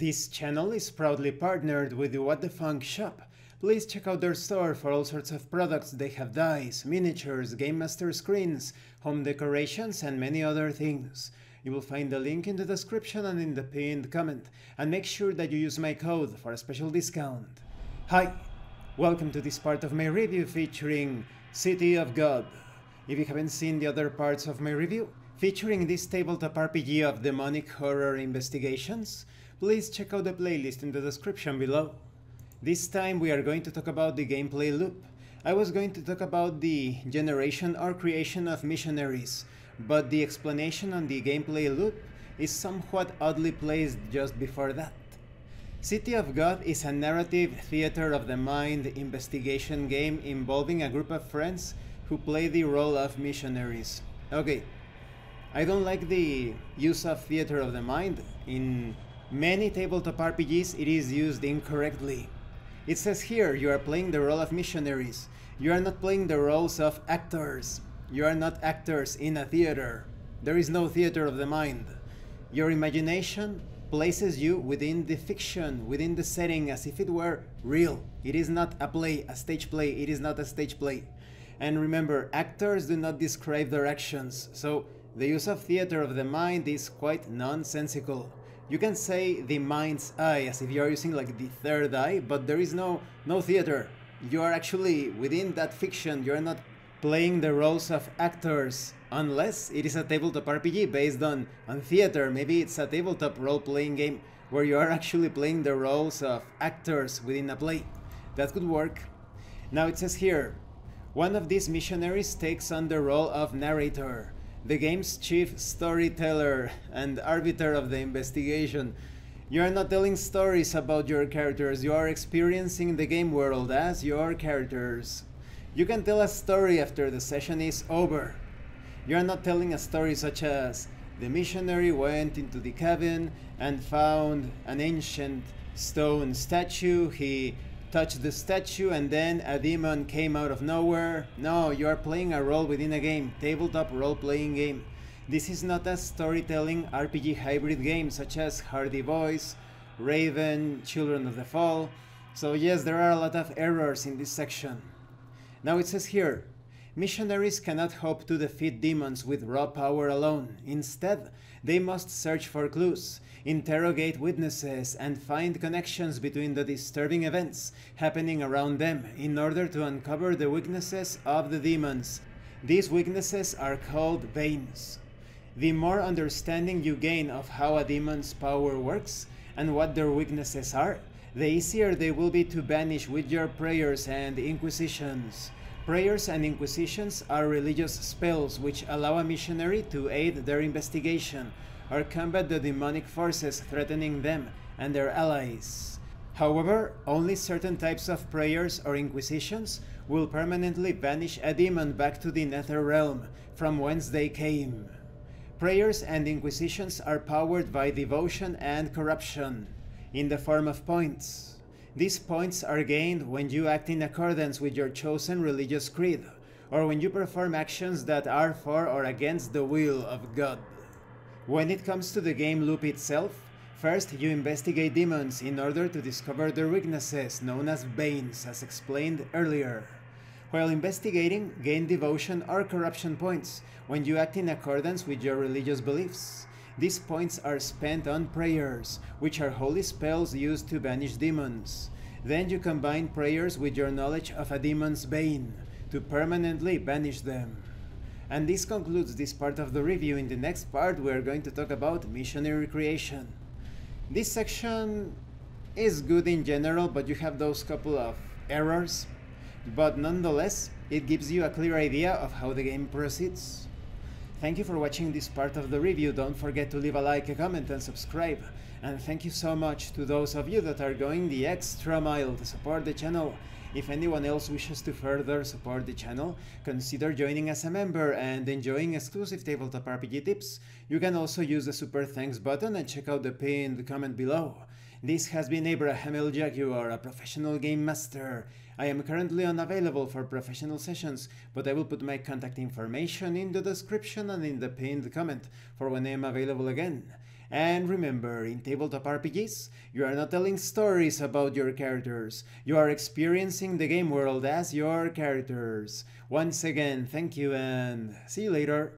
This channel is proudly partnered with the What the Funk shop. Please check out their store for all sorts of products. They have dice, miniatures, Game Master screens, home decorations, and many other things. You will find the link in the description and in the pinned comment, and make sure that you use my code for a special discount. Hi, welcome to this part of my review featuring City of God. If you haven't seen the other parts of my review, featuring this tabletop RPG of demonic horror investigations, please check out the playlist in the description below. This time we are going to talk about the gameplay loop. I was going to talk about the generation or creation of missionaries, but the explanation on the gameplay loop is somewhat oddly placed just before that. City of God is a narrative theater of the mind investigation game involving a group of friends who play the role of missionaries. Okay, I don't like the use of theater of the mind. In many tabletop RPGs, it is used incorrectly. It says here you are playing the role of missionaries. You are not playing the roles of actors. You are not actors in a theater. There is no theater of the mind. Your imagination places you within the fiction, within the setting, as if it were real. It is not a play, a stage play. It is not a stage play. And remember, actors do not describe their actions, so the use of theater of the mind is quite nonsensical. You can say the mind's eye as if you are using like the third eye, but there is no no theater. You are actually within that fiction. You are not playing the roles of actors unless it is a tabletop RPG based on on theater. Maybe it's a tabletop role-playing game where you are actually playing the roles of actors within a play. That could work. Now it says here, one of these missionaries takes on the role of narrator the game's chief storyteller and arbiter of the investigation. You are not telling stories about your characters, you are experiencing the game world as your characters. You can tell a story after the session is over. You are not telling a story such as the missionary went into the cabin and found an ancient stone statue. He touch the statue and then a demon came out of nowhere. No, you are playing a role within a game, tabletop role-playing game. This is not a storytelling RPG hybrid game such as Hardy Boys, Raven, Children of the Fall. So yes, there are a lot of errors in this section. Now it says here, Missionaries cannot hope to defeat demons with raw power alone. Instead, they must search for clues, interrogate witnesses, and find connections between the disturbing events happening around them in order to uncover the weaknesses of the demons. These weaknesses are called banes. The more understanding you gain of how a demon's power works and what their weaknesses are, the easier they will be to banish with your prayers and inquisitions. Prayers and inquisitions are religious spells which allow a missionary to aid their investigation or combat the demonic forces threatening them and their allies. However, only certain types of prayers or inquisitions will permanently banish a demon back to the nether realm from whence they came. Prayers and inquisitions are powered by devotion and corruption in the form of points. These points are gained when you act in accordance with your chosen religious creed, or when you perform actions that are for or against the will of God. When it comes to the game loop itself, first you investigate demons in order to discover their weaknesses, known as banes, as explained earlier. While investigating, gain devotion or corruption points when you act in accordance with your religious beliefs. These points are spent on prayers, which are holy spells used to banish demons. Then you combine prayers with your knowledge of a demon's bane to permanently banish them. And this concludes this part of the review. In the next part, we are going to talk about missionary creation. This section is good in general, but you have those couple of errors. But nonetheless, it gives you a clear idea of how the game proceeds. Thank you for watching this part of the review. Don't forget to leave a like, a comment and subscribe. And thank you so much to those of you that are going the extra mile to support the channel. If anyone else wishes to further support the channel, consider joining as a member and enjoying exclusive tabletop RPG tips. You can also use the super thanks button and check out the pinned comment below. This has been Abraham El Jaguar, a professional game master. I am currently unavailable for professional sessions, but I will put my contact information in the description and in the pinned comment for when I am available again. And remember, in tabletop RPGs, you are not telling stories about your characters, you are experiencing the game world as your characters. Once again, thank you and see you later.